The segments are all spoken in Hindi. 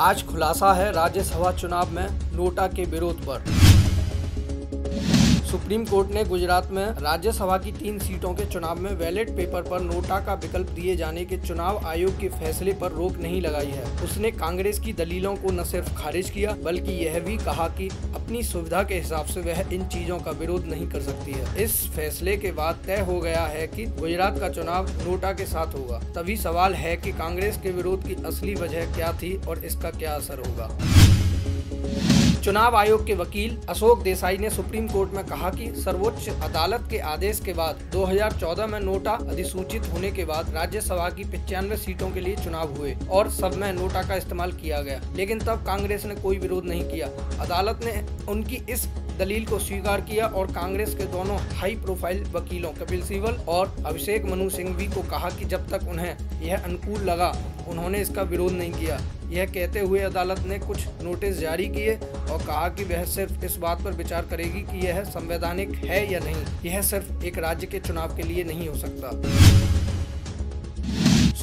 आज खुलासा है राज्यसभा चुनाव में नोटा के विरोध पर। सुप्रीम कोर्ट ने गुजरात में राज्यसभा की तीन सीटों के चुनाव में बैलेट पेपर पर नोटा का विकल्प दिए जाने के चुनाव आयोग के फैसले पर रोक नहीं लगाई है। उसने कांग्रेस की दलीलों को न सिर्फ़ खारिज किया, बल्कि यह भी कहा कि अपनी सुविधा के हिसाब से वह इन चीज़ों का विरोध नहीं कर सकती है। इस फैसले के बाद तय हो गया है कि गुजरात का चुनाव नोटा के साथ होगा। तभी सवाल है कि कांग्रेस के विरोध की असली वजह क्या थी और इसका क्या असर होगा। चुनाव आयोग के वकील अशोक देसाई ने सुप्रीम कोर्ट में कहा कि सर्वोच्च अदालत के आदेश के बाद 2014 में नोटा अधिसूचित होने के बाद राज्यसभा की पिचानवे सीटों के लिए चुनाव हुए और सब में नोटा का इस्तेमाल किया गया। लेकिन तब कांग्रेस ने कोई विरोध नहीं किया। अदालत ने उनकी इस दलील को स्वीकार किया और कांग्रेस के दोनों हाई प्रोफ़ाइल वकीलों कपिल सिवल और अभिषेक मनु सिंघवी को कहा कि जब तक उन्हें यह अनुकूल लगा, उन्होंने इसका विरोध नहीं किया। यह कहते हुए अदालत ने कुछ नोटिस जारी किए और कहा कि वह सिर्फ़ इस बात पर विचार करेगी कि यह संवैधानिक है या नहीं। यह सिर्फ़ एक राज्य के चुनाव के लिए नहीं हो सकता।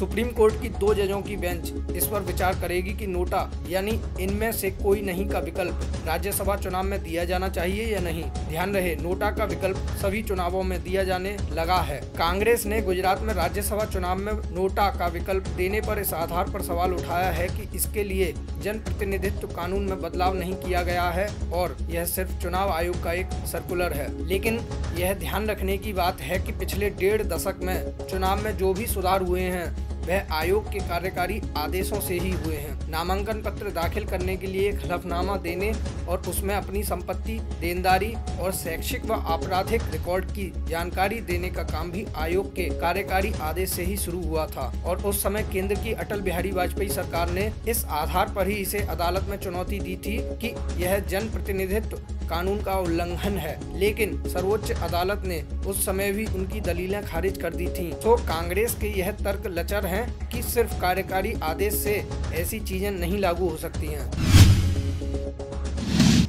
सुप्रीम कोर्ट की दो जजों की बेंच इस पर विचार करेगी कि नोटा, यानी इनमें से कोई नहीं का विकल्प, राज्यसभा चुनाव में दिया जाना चाहिए या नहीं? ध्यान रहे, नोटा का विकल्प सभी चुनावों में दिया जाने लगा है। कांग्रेस ने गुजरात में राज्यसभा चुनाव में नोटा का विकल्प देने पर इस आधार पर सवाल उठाया है कि इसके लिए जन प्रतिनिधित्व कानून में बदलाव नहीं किया गया है और यह सिर्फ़ चुनाव आयोग का एक सर्कुलर है। लेकिन यह ध्यान रखने की बात है कि पिछले डेढ़ दशक में चुनाव में जो भी सुधार हुए हैं वह आयोग के कार्यकारी आदेशों से ही हुए हैं। नामांकन पत्र दाखिल करने के लिए हलफनामा देने और उसमें अपनी संपत्ति, देनदारी और शैक्षिक व आपराधिक रिकॉर्ड की जानकारी देने का काम भी आयोग के कार्यकारी आदेश से ही शुरू हुआ था। और उस समय केंद्र की अटल बिहारी वाजपेयी सरकार ने इस आधार पर ही इसे अदालत में चुनौती दी थी कि यह जन प्रतिनिधित्व कानून का उल्लंघन है। लेकिन सर्वोच्च अदालत ने उस समय भी उनकी दलीलें खारिज कर दी थी। तो कांग्रेस के यह तर्क लचर हैं कि सिर्फ़ कार्यकारी आदेश से ऐसी चीज़ें नहीं लागू हो सकती हैं।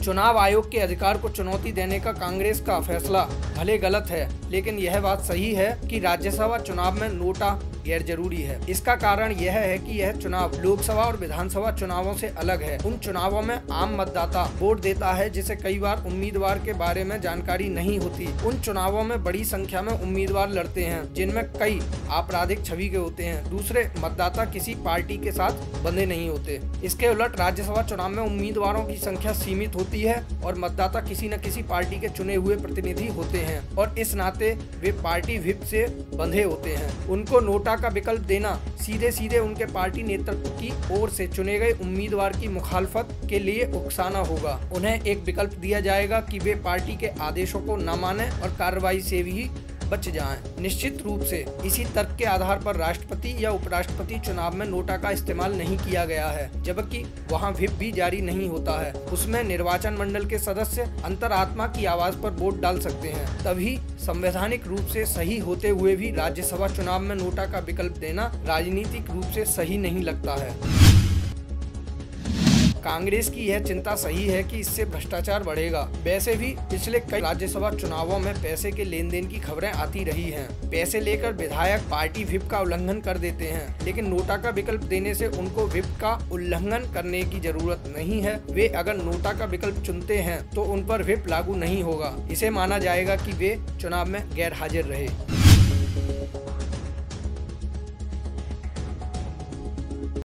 चुनाव आयोग के अधिकार को चुनौती देने का कांग्रेस का फैसला भले गलत है, लेकिन यह बात सही है कि राज्यसभा चुनाव में नोटा गैर ज़रूरी है। इसका कारण यह है कि यह चुनाव लोकसभा और विधानसभा चुनावों से अलग है। उन चुनावों में आम मतदाता वोट देता है, जिसे कई बार उम्मीदवार के बारे में जानकारी नहीं होती। उन चुनावों में बड़ी संख्या में उम्मीदवार लड़ते हैं, जिनमें कई आपराधिक छवि के होते हैं। दूसरे, मतदाता किसी पार्टी के साथ बंधे नहीं होते। इसके उलट राज्यसभा चुनाव में उम्मीदवारों की संख्या सीमित होती है और मतदाता किसी न किसी पार्टी के चुने हुए प्रतिनिधि होते हैं और इस नाते वे पार्टी विप से बंधे होते हैं। उनको नोटा सत्ता का विकल्प देना सीधे सीधे उनके पार्टी नेतृत्व की ओर से चुने गए उम्मीदवार की मुखालफत के लिए उकसाना होगा। उन्हें एक विकल्प दिया जाएगा कि वे पार्टी के आदेशों को न माने और कार्रवाई से भी बच जाएँ। निश्चित रूप से इसी तर्क के आधार पर राष्ट्रपति या उपराष्ट्रपति चुनाव में नोटा का इस्तेमाल नहीं किया गया है, जबकि वहाँ व्हिप भी जारी नहीं होता है। उसमें निर्वाचन मंडल के सदस्य अंतरात्मा की आवाज़ पर वोट डाल सकते हैं। तभी संवैधानिक रूप से सही होते हुए भी राज्यसभा चुनाव में नोटा का विकल्प देना राजनीतिक रूप से सही नहीं लगता है। कांग्रेस की यह चिंता सही है कि इससे भ्रष्टाचार बढ़ेगा। वैसे भी पिछले कई राज्यसभा चुनावों में पैसे के लेन देन की खबरें आती रही हैं। पैसे लेकर विधायक पार्टी विप का उल्लंघन कर देते हैं, लेकिन नोटा का विकल्प देने से उनको विप का उल्लंघन करने की ज़रूरत नहीं है। वे अगर नोटा का विकल्प चुनते हैं तो उन पर विप लागू नहीं होगा। इसे माना जाएगा की वे चुनाव में गैर हाजिर रहे।